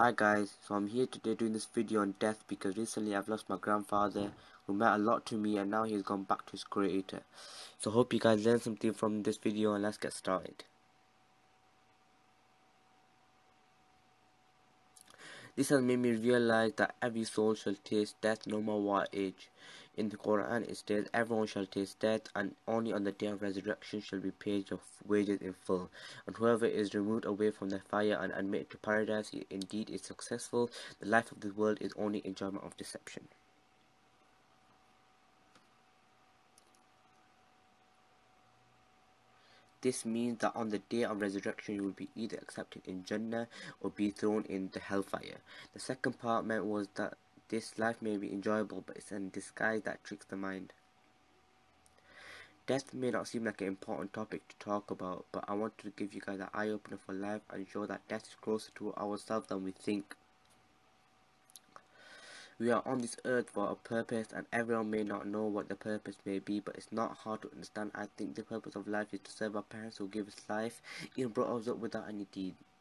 Hi guys, so I'm here today doing this video on death because recently I've lost my grandfather who meant a lot to me and now he's gone back to his creator. So hope you guys learn something from this video and let's get started. This has made me realize that every soul shall taste death no matter what age. In the Quran it states, everyone shall taste death, and only on the day of resurrection shall be paid your wages in full. And whoever is removed away from the fire and admitted to paradise indeed is successful. The life of this world is only enjoyment of deception. This means that on the day of resurrection you will be either accepted in Jannah or be thrown in the hellfire. The second part meant was that this life may be enjoyable, but it's a disguise that tricks the mind. Death may not seem like an important topic to talk about, but I want to give you guys an eye opener for life and show that death is closer to ourselves than we think. We are on this earth for a purpose and everyone may not know what the purpose may be but it's not hard to understand. I think the purpose of life is to serve our parents who gave us life, even brought us up without any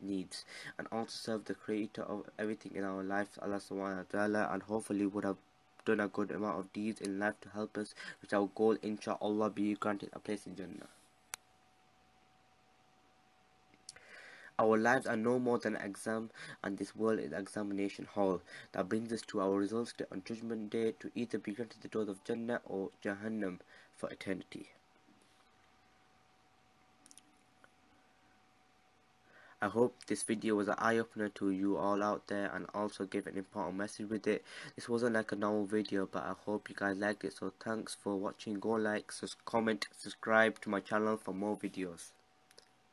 needs and also serve the creator of everything in our life, Allah subhanahu wa ta'ala and hopefully would have done a good amount of deeds in life to help us reach our goal inshallah be granted a place in Jannah. Our lives are no more than an exam, and this world is examination hall that brings us to our results on Judgment Day to either be granted the doors of Jannah or Jahannam for eternity. I hope this video was an eye-opener to you all out there and also gave an important message with it. This wasn't like a normal video but I hope you guys liked it so thanks for watching. Go like, comment, subscribe to my channel for more videos.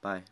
Bye.